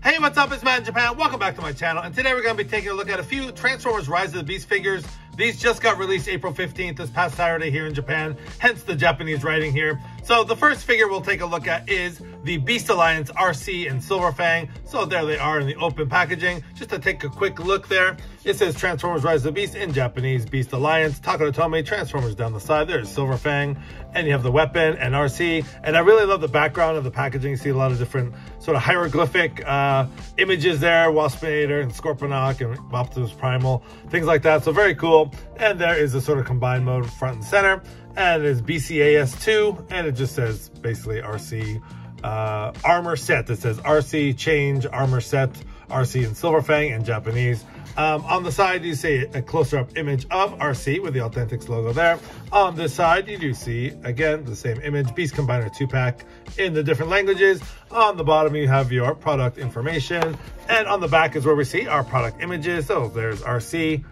Hey, what's up? It's Matt in Japan. Welcome back to my channel. And today we're going to be taking a look at a few Transformers Rise of the Beast figures. These just got released April 15th, this past Saturday here in Japan, hence the Japanese writing here. So the first figure we'll take a look at is the Beast Alliance Arcee and Silver Fang. So there they are in the open packaging. Just to take a quick look there, it says Transformers Rise of the Beast in Japanese, Beast Alliance, Takara Tomy, Transformers down the side. There's Silver Fang, and you have the weapon and Arcee. And I really love the background of the packaging. You see a lot of different sort of hieroglyphic uh, images there, Waspinator and Scorponok and Optimus Primal, things like that. So very cool. And there is a sort of combined mode front and center. And it is BCAS2, and it just says basically Arcee uh, armor set. It says Arcee change armor set, Arcee and Silver Fang in Japanese. Um, on the side, you see a closer up image of Arcee with the Authentics logo there. On this side, you do see, again, the same image, Beast Combiner 2-pack in the different languages. On the bottom, you have your product information. And on the back is where we see our product images. So there's Arcee.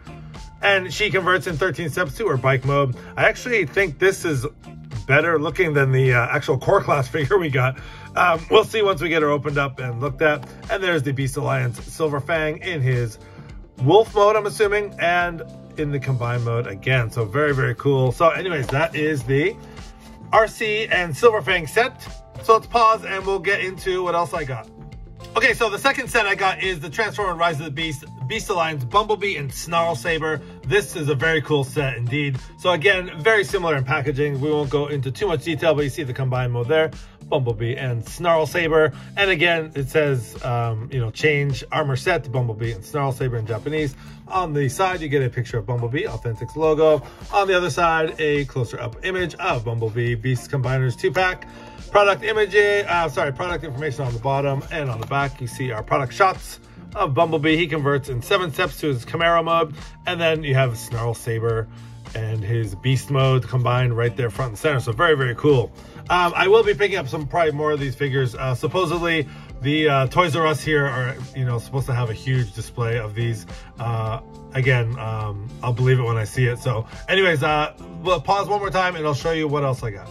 And she converts in 13 steps to her bike mode. I actually think this is better looking than the uh, actual core class figure we got. Um, we'll see once we get her opened up and looked at. And there's the Beast Alliance Silver Fang in his wolf mode, I'm assuming, and in the combined mode again. So very, very cool. So anyways, that is the Arcee and Silver Fang set. So let's pause and we'll get into what else I got. Okay, so the second set I got is the Transformer Rise of the Beast, Beast Alliance, Bumblebee, and Snarl Saber. This is a very cool set indeed. So again, very similar in packaging. We won't go into too much detail, but you see the combined mode there. Bumblebee and Snarl Saber. And again, it says, um, you know, change armor set to Bumblebee and Snarl Saber in Japanese. On the side, you get a picture of Bumblebee, Authentics logo. On the other side, a closer up image of Bumblebee Beast Combiners 2-pack. Product image, uh, sorry, product information on the bottom and on the back, you see our product shots of Bumblebee. He converts in seven steps to his Camaro mode. And then you have Snarl Saber and his beast mode combined right there front and center. So very, very cool. Um, I will be picking up some probably more of these figures. Uh, supposedly the uh, Toys R Us here are, you know, supposed to have a huge display of these. Uh, again, um, I'll believe it when I see it. So anyways, uh, we'll pause one more time and I'll show you what else I got.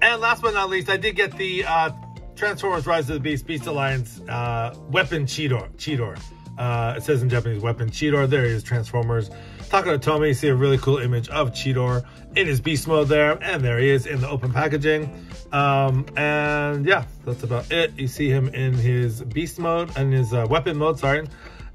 And last but not least, I did get the uh, Transformers Rise of the Beast Beast Alliance uh, Weapon Cheetor. Cheetor. Uh, it says in Japanese, Weapon Cheetor. There is Transformers. Takara Tomy, see a really cool image of Cheetor in his beast mode there. And there he is in the open packaging. Um, and yeah, that's about it. You see him in his beast mode and his uh, weapon mode, sorry.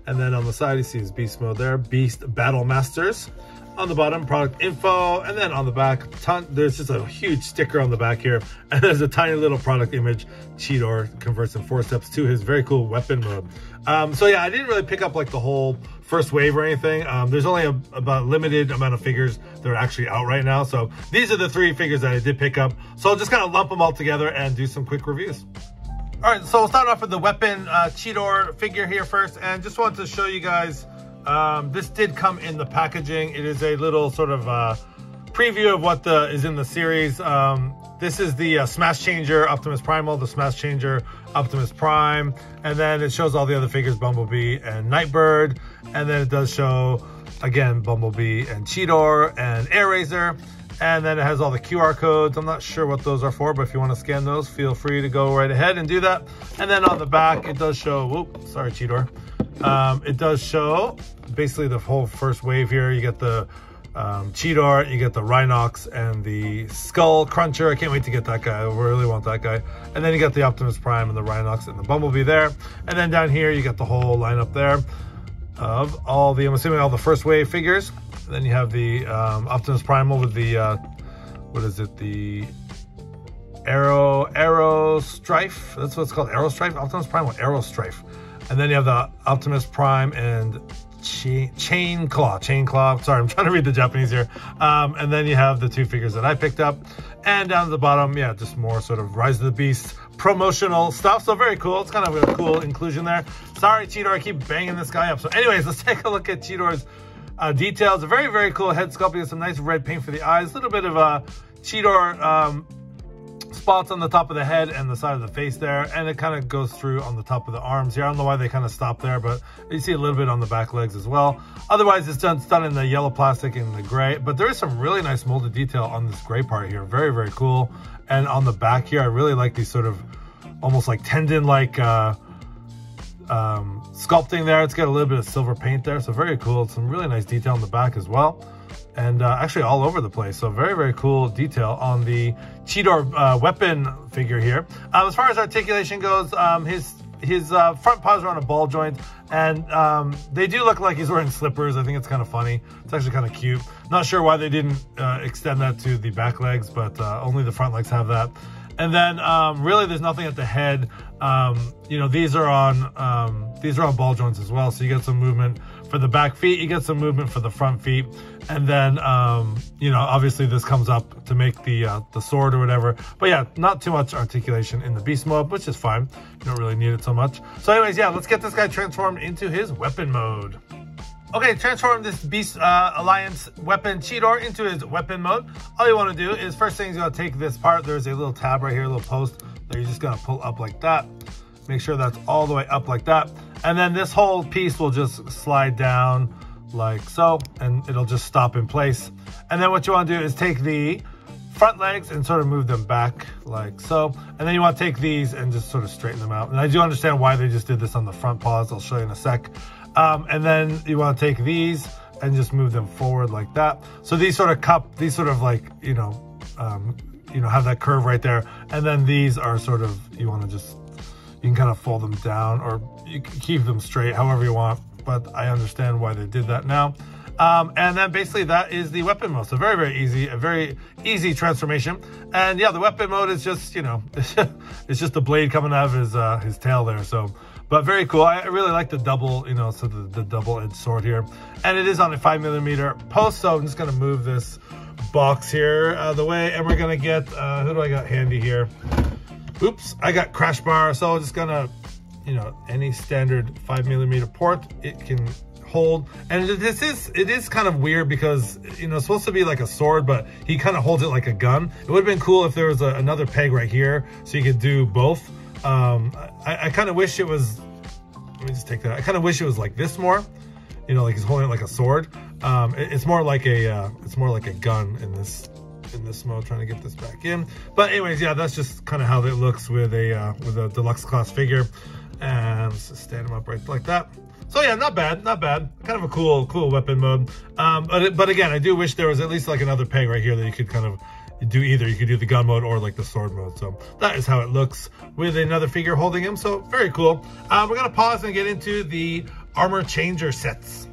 And then on the side, you see his beast mode there, Beast Battle Masters. On the bottom, product info, and then on the back, ton, there's just a huge sticker on the back here, and there's a tiny little product image. Cheetor converts in four steps to his very cool weapon mode. Um, so yeah, I didn't really pick up like the whole first wave or anything. Um, there's only a, about limited amount of figures that are actually out right now. So these are the three figures that I did pick up. So I'll just kind of lump them all together and do some quick reviews. All right, so we'll start off with the weapon uh, Cheetor figure here first, and just wanted to show you guys um, this did come in the packaging. It is a little sort of uh, preview of what the is in the series. Um, this is the uh, Smash Changer Optimus Primal, the Smash Changer Optimus Prime, and then it shows all the other figures, Bumblebee and Nightbird, and then it does show, again, Bumblebee and Cheetor and Air Airazor, and then it has all the QR codes. I'm not sure what those are for, but if you want to scan those, feel free to go right ahead and do that. And then on the back, it does show, whoop, sorry, Cheetor. Um, it does show basically the whole first wave here. You get the um, Cheetor, you get the Rhinox and the Skull Cruncher. I can't wait to get that guy. I really want that guy. And then you got the Optimus Prime and the Rhinox and the Bumblebee there. And then down here, you got the whole lineup there of all the, I'm assuming all the first wave figures. And then you have the um, Optimus Primal with the, uh, what is it? The Arrow, Arrowstripe. That's what it's called, Arrowstripe. Optimus Prime with Arrowstripe. And then you have the Optimus Prime and chain claw chain claw. Sorry i'm trying to read the japanese here. Um, and then you have the two figures that i picked up. And down at the bottom yeah just more sort of rise of the beast promotional stuff. So very cool. It's kind of a cool inclusion there. Sorry cheetor i keep banging this guy up. So anyways let's take a look at cheetor's uh, details. A very very cool head sculpting some nice red paint for the eyes. A little bit of a cheetor um, spots on the top of the head and the side of the face there and it kind of goes through on the top of the arms here i don't know why they kind of stop there but you see a little bit on the back legs as well otherwise it's done, it's done in the yellow plastic and the gray but there is some really nice molded detail on this gray part here very very cool and on the back here i really like these sort of almost like tendon like uh um, sculpting there. It's got a little bit of silver paint there, so very cool. Some really nice detail on the back as well. And uh, actually all over the place. So very, very cool detail on the Cheetor uh, weapon figure here. Um, as far as articulation goes, um, his his uh, front paws are on a ball joint and um, they do look like he's wearing slippers. I think it's kind of funny. It's actually kind of cute. Not sure why they didn't uh, extend that to the back legs, but uh, only the front legs have that. And then um, really there's nothing at the head. Um, you know, these are on um, these are on ball joints as well. So you get some movement for the back feet, you get some movement for the front feet. And then, um, you know, obviously this comes up to make the uh, the sword or whatever. But yeah, not too much articulation in the beast mode, which is fine. You don't really need it so much. So anyways, yeah, let's get this guy transformed into his weapon mode. Okay, transform this Beast uh, Alliance weapon Cheetor into his weapon mode. All you want to do is first thing is going to take this part. There's a little tab right here, a little post that you're just going to pull up like that. Make sure that's all the way up like that. And then this whole piece will just slide down like so, and it'll just stop in place. And then what you want to do is take the front legs and sort of move them back like so. And then you want to take these and just sort of straighten them out. And I do understand why they just did this on the front paws. I'll show you in a sec. Um, and then you want to take these and just move them forward like that. So these sort of cup, these sort of like, you know, um, you know, have that curve right there. And then these are sort of, you want to just, you can kind of fold them down or you can keep them straight however you want. But I understand why they did that now. Um, and then basically that is the weapon mode. So very, very easy, a very easy transformation. And yeah, the weapon mode is just, you know, it's just the blade coming out of his, uh, his tail there. So but very cool. I really like the double, you know, so the, the double-edged sword here. And it is on a five millimeter post, so I'm just gonna move this box here out of the way, and we're gonna get, uh, who do I got handy here? Oops, I got crash bar, so I'm just gonna, you know, any standard five millimeter port, it can hold. And this is, it is kind of weird because, you know, it's supposed to be like a sword, but he kind of holds it like a gun. It would have been cool if there was a, another peg right here so you could do both. Um, I, I kind of wish it was, let me just take that. I kind of wish it was like this more, you know, like he's holding it like a sword. Um, it, it's more like a, uh, it's more like a gun in this, in this mode, trying to get this back in. But anyways, yeah, that's just kind of how it looks with a, uh, with a deluxe class figure. And stand him up right like that. So yeah, not bad, not bad. Kind of a cool, cool weapon mode. Um, but, but again, I do wish there was at least like another peg right here that you could kind of do either. You could do the gun mode or like the sword mode. So that is how it looks with another figure holding him. So very cool. Um, we're to pause and get into the armor changer sets.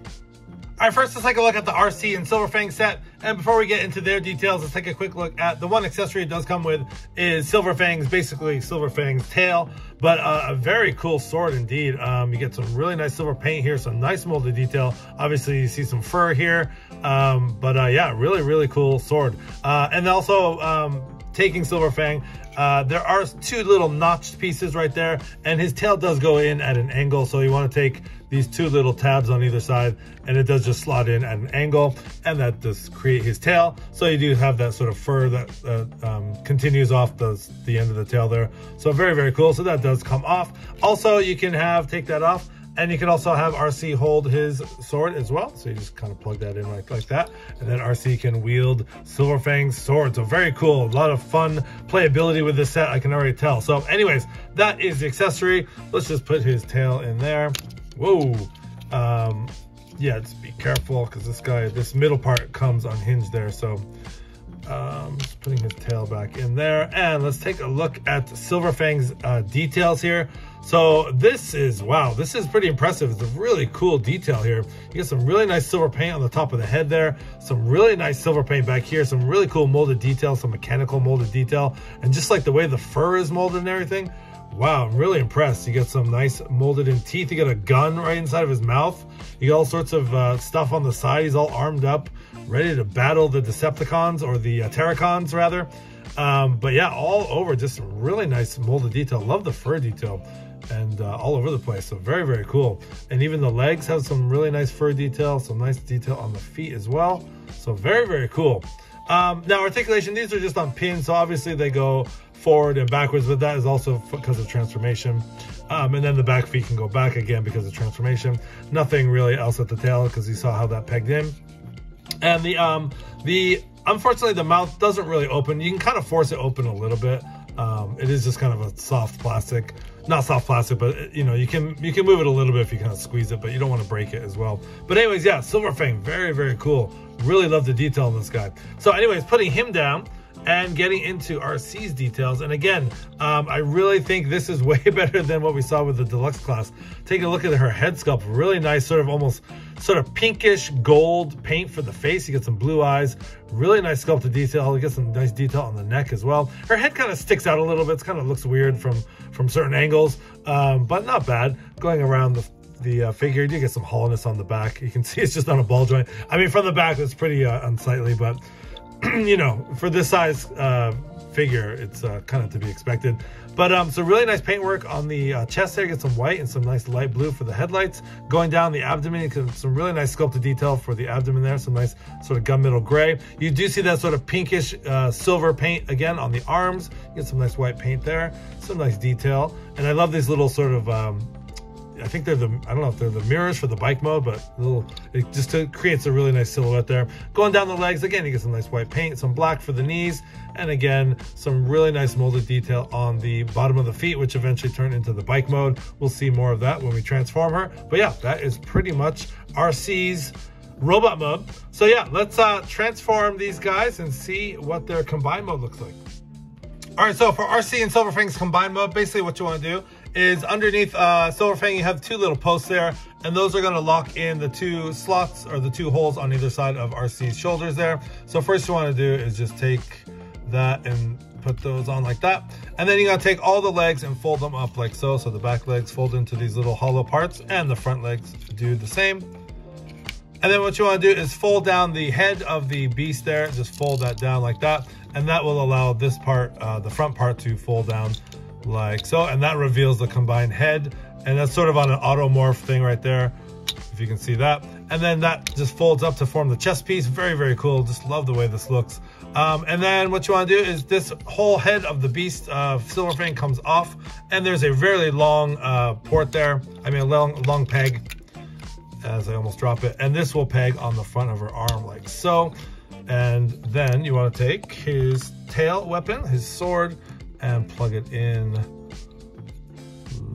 All right, first let's take a look at the RC and Silver Silverfang set. And before we get into their details, let's take a quick look at the one accessory it does come with is Silverfang's, basically Silverfang's tail, but uh, a very cool sword indeed. Um, you get some really nice silver paint here, some nice molded detail. Obviously you see some fur here, um, but uh, yeah, really, really cool sword. Uh, and also um, taking Silverfang, uh, there are two little notched pieces right there, and his tail does go in at an angle, so you want to take these two little tabs on either side and it does just slot in at an angle and that does create his tail. So you do have that sort of fur that uh, um, continues off the, the end of the tail there. So very, very cool. So that does come off. Also, you can have, take that off and you can also have Arcee hold his sword as well. So you just kind of plug that in like, like that. And then Arcee can wield Silverfang's sword. So very cool. A lot of fun playability with this set, I can already tell. So anyways, that is the accessory. Let's just put his tail in there. Whoa. Um, yeah, just be careful because this guy, this middle part comes unhinged there. So um, just putting his tail back in there. And let's take a look at Silverfang's uh, details here. So this is, wow, this is pretty impressive. It's a really cool detail here. You get some really nice silver paint on the top of the head there. Some really nice silver paint back here. Some really cool molded detail, some mechanical molded detail. And just like the way the fur is molded and everything, Wow, I'm really impressed. You get some nice molded in teeth. You got a gun right inside of his mouth. You got all sorts of uh, stuff on the side. He's all armed up, ready to battle the Decepticons or the uh, Terrorcons rather. Um, but yeah, all over, just really nice molded detail. Love the fur detail and uh, all over the place. So very, very cool. And even the legs have some really nice fur detail, some nice detail on the feet as well. So very, very cool. Um, now articulation, these are just on pins. So obviously they go forward and backwards, but that is also because of transformation. Um, and then the back feet can go back again because of transformation. Nothing really else at the tail because you saw how that pegged in. And the, um, the, unfortunately the mouth doesn't really open. You can kind of force it open a little bit. Um, it is just kind of a soft plastic, not soft plastic, but you know you can you can move it a little bit if you kind of squeeze it, but you don't want to break it as well. But anyways, yeah, Silver Fang, very very cool. Really love the detail on this guy. So anyways, putting him down and getting into Arcee's details. And again, um, I really think this is way better than what we saw with the deluxe class. Take a look at her head sculpt. Really nice, sort of almost sort of pinkish gold paint for the face. You get some blue eyes. Really nice sculpted detail. You get some nice detail on the neck as well. Her head kind of sticks out a little bit. It kind of looks weird from, from certain angles, um, but not bad. Going around the the uh, figure. You do get some hollowness on the back. You can see it's just on a ball joint. I mean, from the back, it's pretty uh, unsightly, but you know, for this size uh, figure, it's uh, kind of to be expected. But um, so really nice paintwork on the uh, chest there. Get some white and some nice light blue for the headlights. Going down the abdomen, some really nice sculpted detail for the abdomen there. Some nice sort of gunmetal gray. You do see that sort of pinkish uh, silver paint again on the arms. Get some nice white paint there. Some nice detail. And I love these little sort of um, I think they're the I don't know if they're the mirrors for the bike mode, but little it just creates a really nice silhouette there. Going down the legs again, you get some nice white paint, some black for the knees, and again some really nice molded detail on the bottom of the feet, which eventually turn into the bike mode. We'll see more of that when we transform her. But yeah, that is pretty much Arcee's robot mode. So yeah, let's uh, transform these guys and see what their combined mode looks like. All right, so for Arcee and Silver Fang's combined mode, basically what you want to do is underneath uh, Silver Fang, you have two little posts there, and those are to lock in the two slots or the two holes on either side of Arcee's shoulders there. So first you want to do is just take that and put those on like that. And then you got to take all the legs and fold them up like so. So the back legs fold into these little hollow parts and the front legs do the same. And then what you want to do is fold down the head of the beast there. Just fold that down like that. And that will allow this part, uh, the front part to fold down like so. And that reveals the combined head. And that's sort of on an automorph thing right there, if you can see that. And then that just folds up to form the chest piece. Very, very cool. Just love the way this looks. Um, and then what you want to do is this whole head of the beast uh, silver fang comes off. And there's a very long uh, port there. I mean, a long, long peg as I almost drop it. And this will peg on the front of her arm like so. And then you want to take his tail weapon, his sword, and plug it in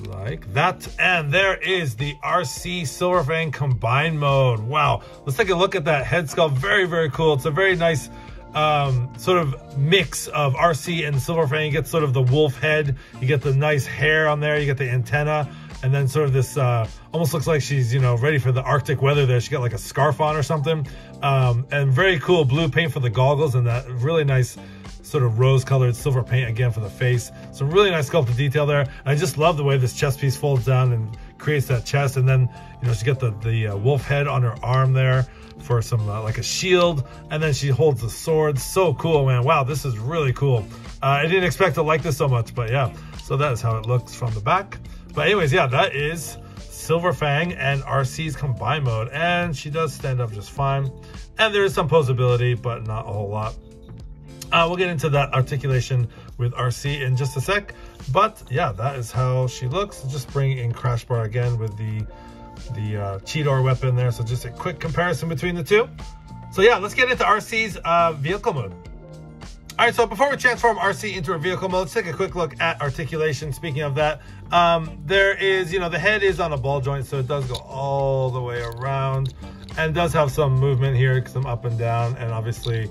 like that. And there is the Arcee Silverfang combined mode. Wow. Let's take a look at that head sculpt. Very, very cool. It's a very nice um, sort of mix of Arcee and Silverfang. You get sort of the wolf head. You get the nice hair on there. You get the antenna. And then sort of this, uh, almost looks like she's, you know, ready for the Arctic weather there. She got like a scarf on or something. Um, and very cool blue paint for the goggles and that really nice sort of rose colored silver paint again for the face. Some really nice sculpted detail there. I just love the way this chest piece folds down and creates that chest. And then, you know, she got the, the uh, wolf head on her arm there for some, uh, like a shield. And then she holds the sword. So cool, man. Wow, this is really cool. Uh, I didn't expect to like this so much, but yeah. So that is how it looks from the back. But anyways, yeah, that is Silver Fang and Arcee's combined mode. And she does stand up just fine. And there is some posability, but not a whole lot. Uh, we'll get into that articulation with Arcee in just a sec. But yeah, that is how she looks. Just bring in Crash Bar again with the, the uh, Cheetor weapon there. So just a quick comparison between the two. So yeah, let's get into Arcee's uh, vehicle mode. All right, so before we transform Arcee into a vehicle mode, let's take a quick look at articulation. Speaking of that, um, there is, you know, the head is on a ball joint, so it does go all the way around and does have some movement here, some up and down, and obviously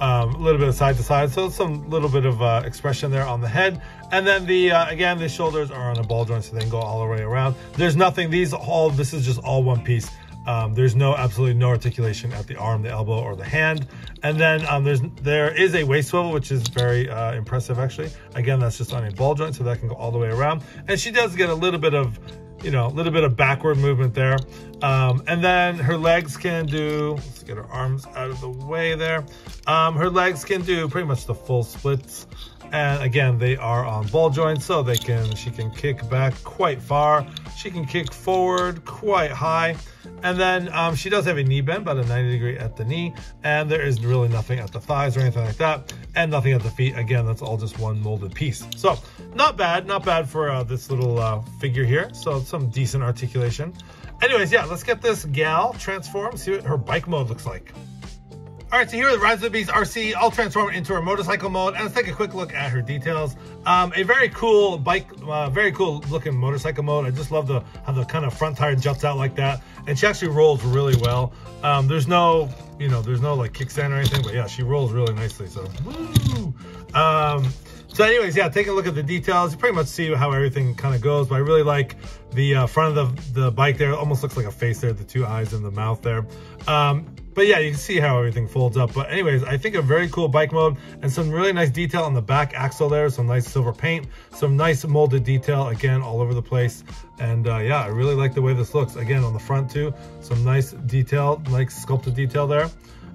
um, a little bit of side to side. So some little bit of uh, expression there on the head. And then the, uh, again, the shoulders are on a ball joint, so they can go all the way around. There's nothing, these all, this is just all one piece. Um, there's no, absolutely no articulation at the arm, the elbow, or the hand. And then um, there's, there is a waist swivel, which is very uh, impressive actually. Again, that's just on a ball joint, so that can go all the way around. And she does get a little bit of you know, a little bit of backward movement there. Um, and then her legs can do, let's get her arms out of the way there. Um, her legs can do pretty much the full splits. And again, they are on ball joints, so they can, she can kick back quite far. She can kick forward quite high. And then um, she does have a knee bend, about a 90 degree at the knee. And there is really nothing at the thighs or anything like that. And nothing at the feet. Again, that's all just one molded piece. So not bad, not bad for uh, this little uh, figure here. So some decent articulation. Anyways, yeah, let's get this gal transformed, see what her bike mode looks like. All right, so here with Rise of the Beast Arcee, I'll transform into her motorcycle mode, and let's take a quick look at her details. Um, a very cool bike, uh, very cool looking motorcycle mode. I just love the how the kind of front tire jumps out like that, and she actually rolls really well. Um, there's no, you know, there's no like kickstand or anything, but yeah, she rolls really nicely. So! Um, so anyways, yeah, take a look at the details. You pretty much see how everything kind of goes, but I really like the uh, front of the, the bike there. It almost looks like a face there, the two eyes and the mouth there. Um, but yeah, you can see how everything folds up. But anyways, I think a very cool bike mode and some really nice detail on the back axle there. Some nice silver paint, some nice molded detail, again, all over the place. And uh, yeah, I really like the way this looks. Again, on the front too, some nice detail, like sculpted detail there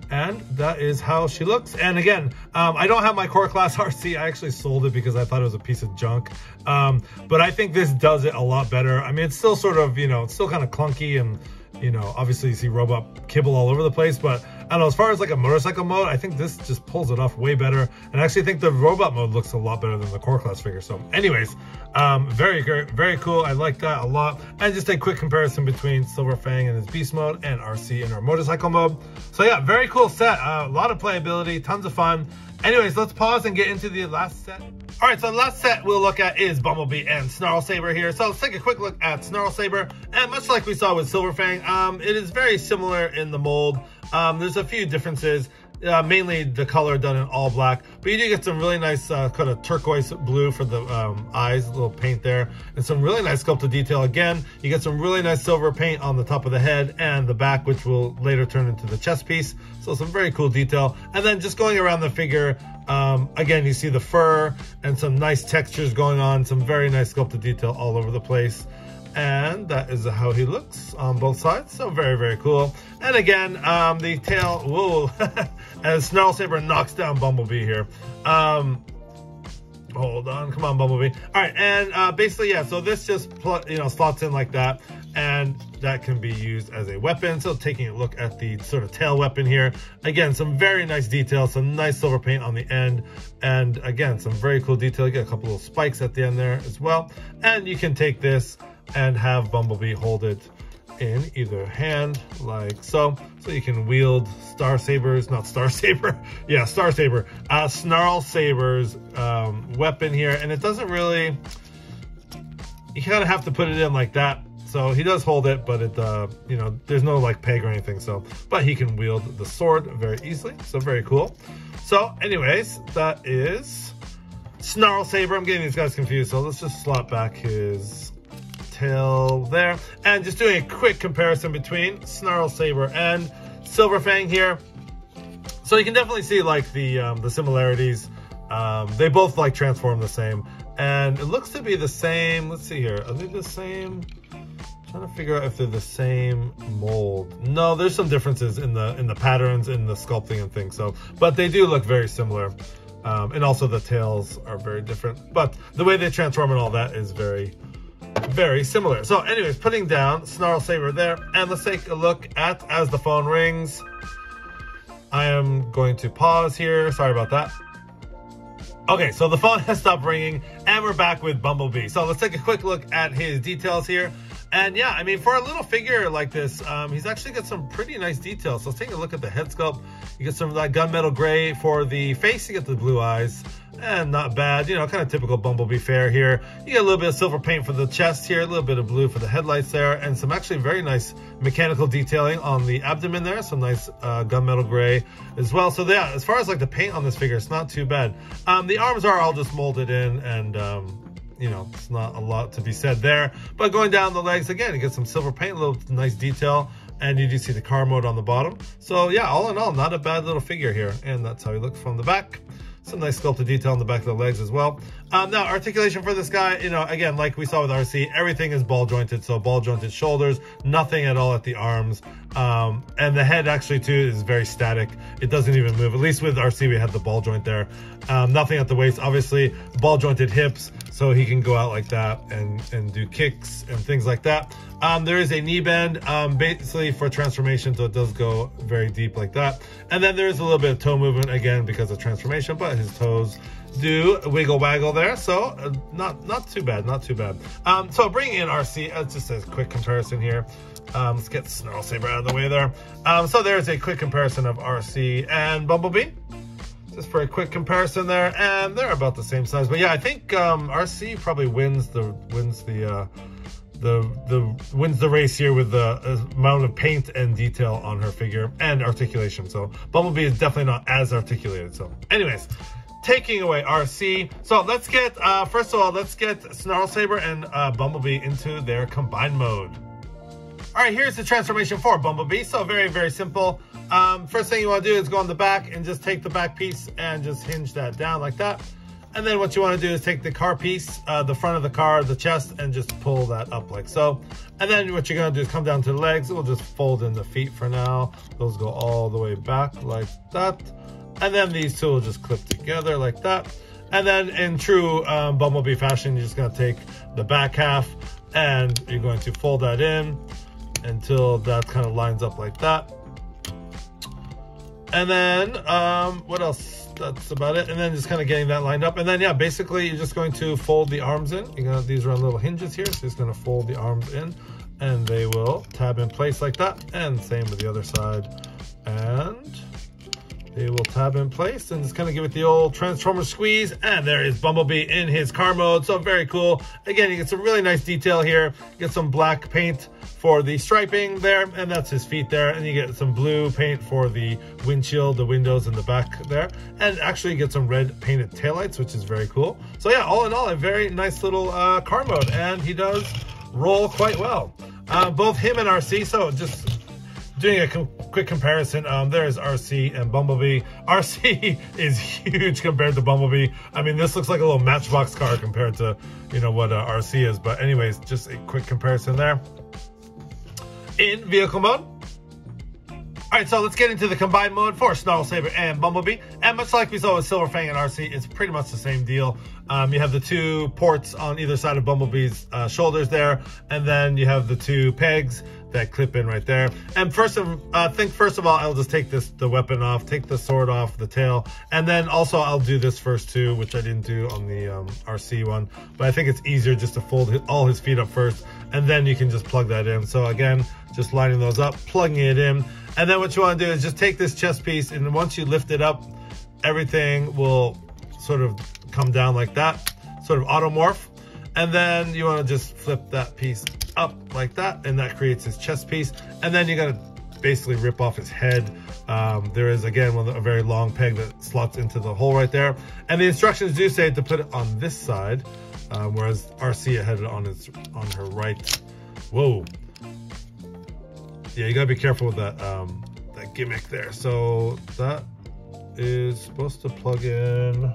and that is how she looks. And again, um, I don't have my core class Arcee. I actually sold it because I thought it was a piece of junk. Um, but I think this does it a lot better. I mean, it's still sort of, you know, it's still kind of clunky and, you know, obviously you see robot kibble all over the place, but I don't know, as far as like a motorcycle mode, I think this just pulls it off way better. And I actually think the robot mode looks a lot better than the core class figure. So anyways, um, very, very, very cool. I like that a lot. And just a quick comparison between Silver Fang and his beast mode and Arcee in our motorcycle mode. So yeah, very cool set. Uh, a lot of playability, tons of fun. Anyways, let's pause and get into the last set. All right, so the last set we'll look at is Bumblebee and Snarl Saber here. So let's take a quick look at Snarl Saber. And much like we saw with Silver Fang, um, it is very similar in the mold. Um, there's a few differences. Uh, mainly the color done in all black, but you do get some really nice uh, kind of turquoise blue for the um, eyes, a little paint there, and some really nice sculpted detail. Again, you get some really nice silver paint on the top of the head and the back, which will later turn into the chest piece. So some very cool detail. And then just going around the figure, um, again, you see the fur and some nice textures going on, some very nice sculpted detail all over the place. And that is how he looks on both sides so very very cool. And again um the tail whoa as snarl saber knocks down bumblebee here. Um hold on come on bumblebee. All right and uh basically yeah so this just you know slots in like that and that can be used as a weapon. So taking a look at the sort of tail weapon here. Again some very nice detail some nice silver paint on the end and again some very cool detail. You get a couple little spikes at the end there as well. And you can take this and have Bumblebee hold it in either hand like so. So you can wield star sabers not star saber. Yeah star saber. Uh snarl sabers um weapon here. And it doesn't really you kind of have to put it in like that so he does hold it but it uh you know there's no like peg or anything so but he can wield the sword very easily so very cool so anyways that is snarl saber i'm getting these guys confused so let's just slot back his tail there. And just doing a quick comparison between Snarl Saber and Silver Fang here. So you can definitely see like the um, the similarities. Um, they both like transform the same. And it looks to be the same. Let's see here. Are they the same? Trying to figure out if they're the same mold. No, there's some differences in the in the patterns, in the sculpting and things. So, but they do look very similar. Um, and also the tails are very different. But the way they transform and all that is very very similar. So anyways, putting down Snarl Saber there, and let's take a look at as the phone rings. I am going to pause here. Sorry about that. Okay, so the phone has stopped ringing, and we're back with Bumblebee. So let's take a quick look at his details here. And yeah, I mean, for a little figure like this, um, he's actually got some pretty nice details. So let's take a look at the head sculpt. You get some of that gunmetal gray for the face. You get the blue eyes and not bad. You know, kind of typical Bumblebee fare here. You get a little bit of silver paint for the chest here, a little bit of blue for the headlights there, and some actually very nice mechanical detailing on the abdomen there. Some nice uh, gunmetal gray as well. So yeah, as far as like the paint on this figure, it's not too bad. Um, the arms are all just molded in and um, you know, it's not a lot to be said there. But going down the legs, again, you get some silver paint, a little nice detail. And you do see the car mode on the bottom. So yeah, all in all, not a bad little figure here. And that's how he looks from the back. Some nice sculpted detail on the back of the legs as well. Um, now, articulation for this guy, you know, again, like we saw with Arcee, everything is ball jointed. So ball jointed shoulders, nothing at all at the arms. Um, and the head actually too is very static. It doesn't even move. At least with Arcee, we had the ball joint there. Um, nothing at the waist, obviously ball jointed hips. So he can go out like that and, and do kicks and things like that. Um, there is a knee bend, um, basically for transformation, so it does go very deep like that. And then there is a little bit of toe movement, again, because of transformation, but his toes do wiggle waggle there. So uh, not not too bad, not too bad. Um, so bring in Arcee, uh, just a quick comparison here. Um, let's get Snarl Saber out of the way there. Um, so there's a quick comparison of Arcee and Bumblebee. Just for a quick comparison there, and they're about the same size. But yeah, I think um, Arcee probably wins the wins the uh, the the wins the race here with the amount of paint and detail on her figure and articulation. So Bumblebee is definitely not as articulated. So, anyways, taking away Arcee. So let's get uh, first of all, let's get Snarl Saber and uh, Bumblebee into their combined mode. All right, here's the transformation for Bumblebee. So very, very simple. Um, first thing you want to do is go on the back and just take the back piece and just hinge that down like that. And then what you want to do is take the car piece, uh, the front of the car, the chest, and just pull that up like so. And then what you're going to do is come down to the legs. We'll just fold in the feet for now. Those go all the way back like that. And then these two will just clip together like that. And then in true um, Bumblebee fashion, you're just to take the back half and you're going to fold that in until that kind of lines up like that. And then, um, what else? That's about it. And then just kind of getting that lined up. And then, yeah, basically you're just going to fold the arms in. You know, these are little hinges here. So just going to fold the arms in and they will tab in place like that. And same with the other side. And they will tab in place and just kind of give it the old transformer squeeze. And there is Bumblebee in his car mode. So very cool. Again, you get some really nice detail here. Get some black paint for the striping there. And that's his feet there. And you get some blue paint for the windshield, the windows in the back there. And actually you get some red painted taillights, which is very cool. So yeah, all in all, a very nice little uh, car mode. And he does roll quite well. Uh, both him and Arcee, so just doing a com quick comparison, um, there's Arcee and Bumblebee. Arcee is huge compared to Bumblebee. I mean, this looks like a little Matchbox car compared to, you know, what uh, Arcee is. But anyways, just a quick comparison there. In vehicle mode, all right, so let's get into the combined mode for Snarl Saber and Bumblebee. And much like we saw with Silver Fang and Arcee, it's pretty much the same deal. Um, you have the two ports on either side of Bumblebee's uh, shoulders there, and then you have the two pegs that clip in right there. And first of, uh, think first of all, I'll just take this the weapon off, take the sword off, the tail, and then also I'll do this first too, which I didn't do on the um, Arcee one. But I think it's easier just to fold all his feet up first, and then you can just plug that in. So again, just lining those up, plugging it in. And then what you want to do is just take this chest piece and once you lift it up, everything will sort of come down like that, sort of automorph. And then you want to just flip that piece up like that and that creates his chest piece. And then you got to basically rip off his head. Um, there is again one a very long peg that slots into the hole right there. And the instructions do say to put it on this side, um, whereas Arcia had it on its on her right. Whoa, yeah, you gotta be careful with that um, that gimmick there. So that is supposed to plug in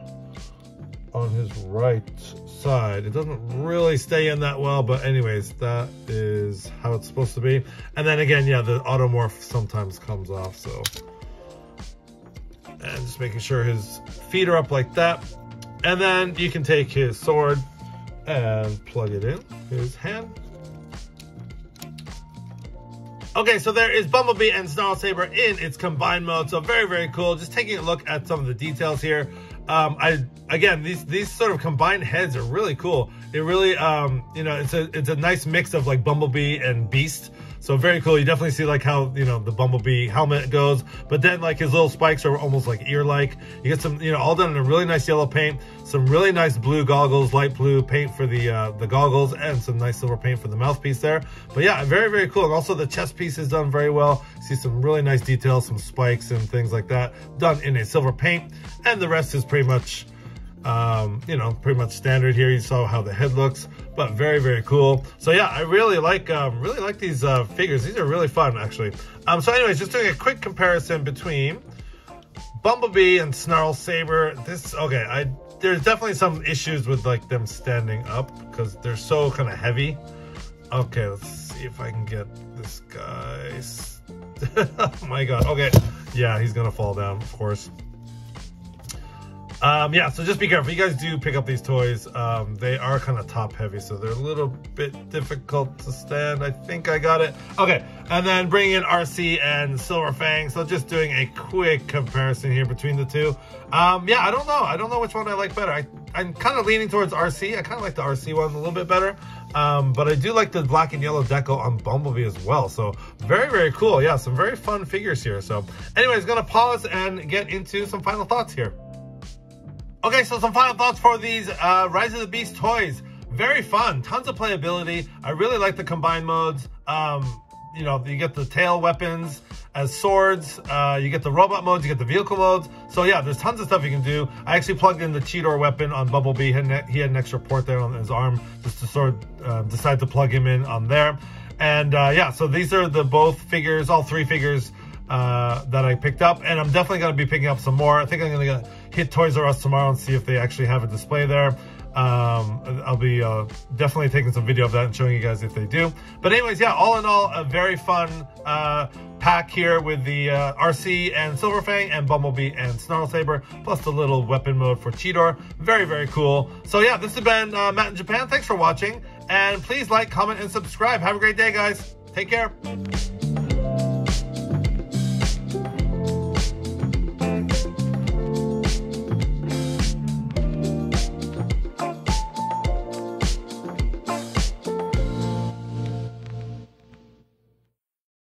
on his right side. It doesn't really stay in that well, but anyways, that is how it's supposed to be. And then again, yeah, the automorph sometimes comes off, so. And just making sure his feet are up like that. And then you can take his sword and plug it in his hand. Okay, so there is Bumblebee and Snarl Saber in its combined mode. So very, very cool. Just taking a look at some of the details here. Um, I again, these these sort of combined heads are really cool. It really, um, you know, it's a it's a nice mix of like Bumblebee and Beast. So very cool. You definitely see like how, you know, the Bumblebee helmet goes, but then like his little spikes are almost like ear-like. You get some, you know, all done in a really nice yellow paint, some really nice blue goggles, light blue paint for the uh, the goggles, and some nice silver paint for the mouthpiece there. But yeah, very, very cool. And also the chest piece is done very well. See some really nice details, some spikes and things like that done in a silver paint. And the rest is pretty much um, you know, pretty much standard here. You saw how the head looks, but very, very cool. So yeah, I really like, um, really like these uh, figures. These are really fun, actually. Um, so anyways, just doing a quick comparison between Bumblebee and Snarl Saber. This, okay, I there's definitely some issues with like them standing up because they're so kind of heavy. Okay, let's see if I can get this guy. oh my god, okay. Yeah, he's gonna fall down, of course. Um, yeah, so just be careful. You guys do pick up these toys. Um, they are kind of top heavy, so they're a little bit difficult to stand. I think I got it. Okay, and then bring in Arcee and Silver Fang. So just doing a quick comparison here between the two. Um, yeah, I don't know. I don't know which one I like better. I, I'm kind of leaning towards Arcee. I kind of like the Arcee one a little bit better. Um, but I do like the black and yellow deco on Bumblebee as well. So very, very cool. Yeah, some very fun figures here. So anyways, gonna pause and get into some final thoughts here. Okay, so some final thoughts for these uh, Rise of the Beast toys. Very fun, tons of playability. I really like the combined modes. Um, you know, you get the tail weapons as swords. Uh, you get the robot modes, you get the vehicle modes. So yeah, there's tons of stuff you can do. I actually plugged in the Cheetor weapon on Bumblebee. He had, he had an extra port there on his arm just to sort of uh, decide to plug him in on there. And uh, yeah, so these are the both figures, all three figures uh, that I picked up. And I'm definitely going to be picking up some more. I think I'm going to hit Toys R Us tomorrow and see if they actually have a display there. Um, I'll be uh, definitely taking some video of that and showing you guys if they do. But anyways, yeah, all in all, a very fun uh, pack here with the uh, Arcee and Silverfang and Bumblebee and Snarl Saber, plus the little weapon mode for Cheetor. Very, very cool. So yeah, this has been uh, Matt in Japan. Thanks for watching. And please like, comment, and subscribe. Have a great day, guys. Take care.